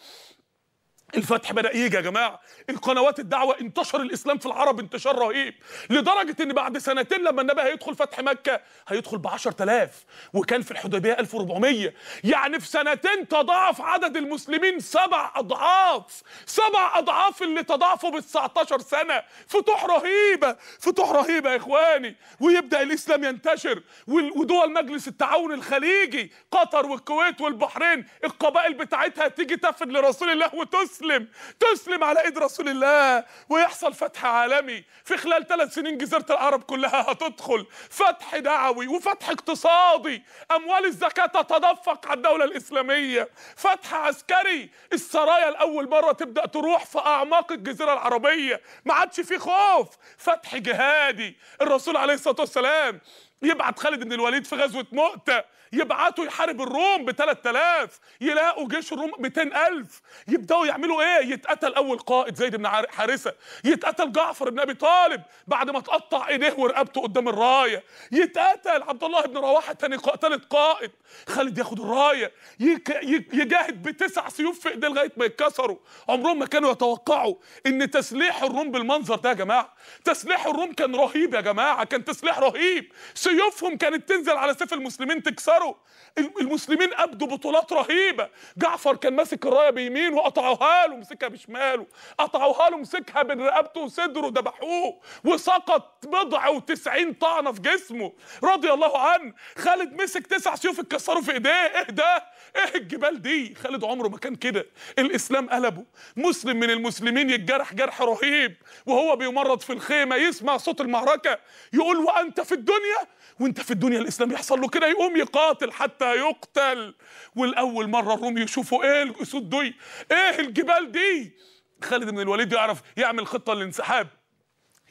الفتح بدأ يجي يا جماعة. القنوات الدعوة انتشر الإسلام في العرب انتشار رهيب. لدرجة إن بعد سنتين لما النبي هيدخل فتح مكة هيدخل ب 10000 وكان في الحديبية 1400 يعني في سنتين تضاعف عدد المسلمين سبع أضعاف. سبع أضعاف اللي تضاعفوا بال 19 سنة. فتوح رهيبة فتوح رهيبة يا إخواني. ويبدأ الإسلام ينتشر. ودول مجلس التعاون الخليجي قطر والكويت والبحرين القبائل بتاعتها تيجي تفد لرسول الله وتسلم. تسلم على إيد رسول الله ويحصل فتح عالمي. في خلال ثلاث سنين جزيرة العرب كلها هتدخل. فتح دعوي وفتح اقتصادي. أموال الزكاة تتدفق على الدولة الإسلامية. فتح عسكري. السرايا لأول مرة تبدأ تروح في أعماق الجزيرة العربية. ما عادش في خوف. فتح جهادي. الرسول عليه الصلاة والسلام يبعت خالد بن الوليد في غزوة مؤتة يبعتوا يحارب الروم ب 3000 يلاقوا جيش الروم 200000 يبدأوا يعملوا إيه؟ يتقتل أول قائد زيد بن حارثة يتقتل جعفر بن أبي طالب بعد ما تقطع ايديه ورقبته قدام الراية. يتقتل عبد الله بن رواحة تاني قا- تالت قائد. خالد ياخد الراية يجاهد بتسع سيوف في إيديه لغاية ما يتكسروا. عمرهم ما كانوا يتوقعوا إن تسليح الروم بالمنظر ده يا جماعة. تسليح الروم كان رهيب يا جماعة كان تسليح رهيب. سيوفهم كانت تنزل على سيف المسلمين تكسره. ال- المسلمين أبدوا بطولات رهيبة. جعفر كان ماسك الراية بيمين وقطعوها له مسكها بشماله. قطعوها له مسكها بين رقبته وصدره ذبحوه وسقط بضع وتسعين طعنة في جسمه. رضي الله عنه. خالد مسك تسع سيوف اتكسروا في إيديه. إيه ده؟ إيه الجبال دي؟ خالد عمره ما كان كده. الإسلام قلبه. مسلم من المسلمين يتجرح جرح رهيب. وهو بيمرض في الخيمة يسمع صوت المعركة. يقول وأنت في الدنيا؟ وانت في الدنيا الإسلام يحصل له كده يقوم يقاتل حتى يقتل. والأول مرة الروم يشوفوا إيه الاسود دي إيه الجبال دي؟ خالد بن الوليد يعرف يعمل خطة للانسحاب.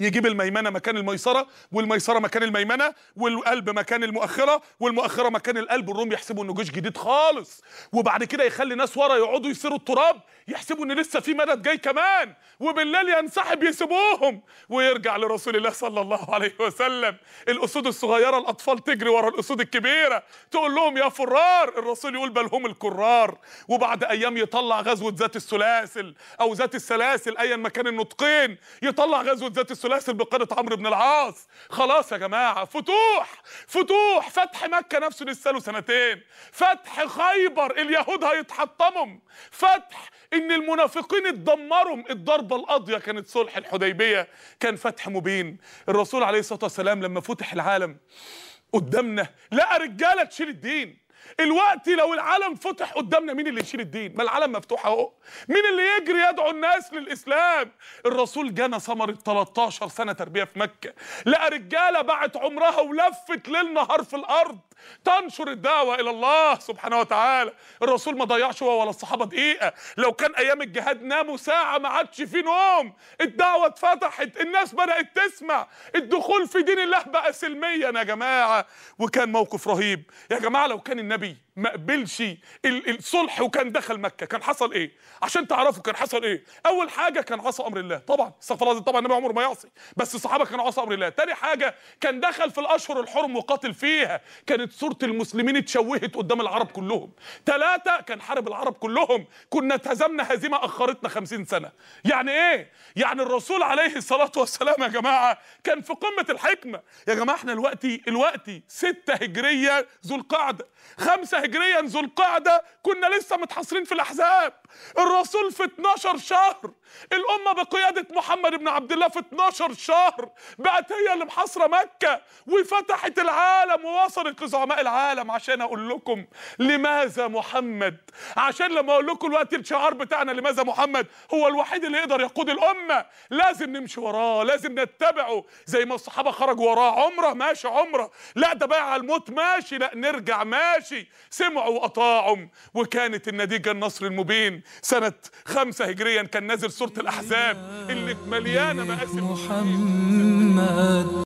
يجيب الميمنة مكان الميسرة والميسرة مكان الميمنة والقلب مكان المؤخرة والمؤخرة مكان القلب الروم يحسبوا إنه جيش جديد خالص. وبعد كده يخلي ناس ورا يقعدوا يسيروا التراب يحسبوا إن لسه في مدد جاي كمان وبالليل ينسحب يسيبوهم. ويرجع لرسول الله صلى الله عليه وسلم. الأسود الصغيرة الأطفال تجري ورا الأسود الكبيرة. تقول لهم يا فرار الرسول يقول بل هم الكرار. وبعد أيام يطلع غزوة ذات السلاسل أو ذات السلاسل ايا ما كان النطقين يطلع غزوة ذات السلاسل بقياده عمرو بن العاص. خلاص يا جماعة فتوح فتوح. فتح مكة نفسه لسه له سنتين. فتح خيبر اليهود هيتحطموا فتح إن المنافقين اتدمروا. الضربه القاضيه كانت صلح الحديبية. كان فتح مبين. الرسول عليه الصلاة والسلام لما فتح العالم قدامنا لقى رجالة تشيل الدين. الوقت لو العالم فتح قدامنا مين اللي يشيل الدين؟ ما العالم مفتوح أهو. مين اللي يجري يدعو الناس للإسلام؟ الرسول جانا ثمرة 13 سنة تربية في مكة. لقى رجالة باعت عمرها ولفت ليل نهار في الأرض تنشر الدعوة إلى الله سبحانه وتعالى. الرسول ما ضيعش هو ولا الصحابة دقيقة. لو كان أيام الجهاد ناموا ساعة ما عادش في نوم. الدعوة اتفتحت الناس بدأت تسمع. الدخول في دين الله بقى سلميا يا جماعة. وكان موقف رهيب. يا جماعة لو كان النبي ما قبلش الصلح وكان دخل مكة. كان حصل إيه؟ عشان تعرفوا كان حصل إيه؟ أول حاجة كان عصى أمر الله. طبعا استغفر الله طبعا النبي عمره ما يعصي بس الصحابة كانوا عصى أمر الله. تاني حاجة كان دخل في الأشهر الحرم وقاتل فيها. كانت صورة المسلمين اتشوهت قدام العرب كلهم. ثلاثة كان حارب العرب كلهم. كنا اتهزمنا هزيمة أخرتنا خمسين سنة. يعني إيه؟ يعني الرسول عليه الصلاة والسلام يا جماعة كان في قمة الحكمة. يا جماعة إحنا دلوقتي دلوقتي ستة هجرية ذو القعدة. خمسة هجريا ذو القعدة كنا لسه متحصرين في الأحزاب. الرسول في 12 شهر الأمة بقيادة محمد بن عبد الله في 12 شهر بقت هي اللي محاصرة مكة وفتحت العالم ووصلت لزعماء العالم. عشان أقول لكم لماذا محمد؟ عشان لما أقول لكم الوقت الشعار بتاعنا لماذا محمد؟ هو الوحيد اللي يقدر يقود الأمة. لازم نمشي وراه لازم نتبعه. زي ما الصحابة خرجوا وراه عمرة ماشي عمرة. لا ده بايع على الموت ماشي. لا نرجع ماشي. سمعوا وأطاعوا وكانت النتيجة النصر المبين سنة خمسة هجريا كان نازل سورة الأحزاب. اللي مليانة مآسي. محمد.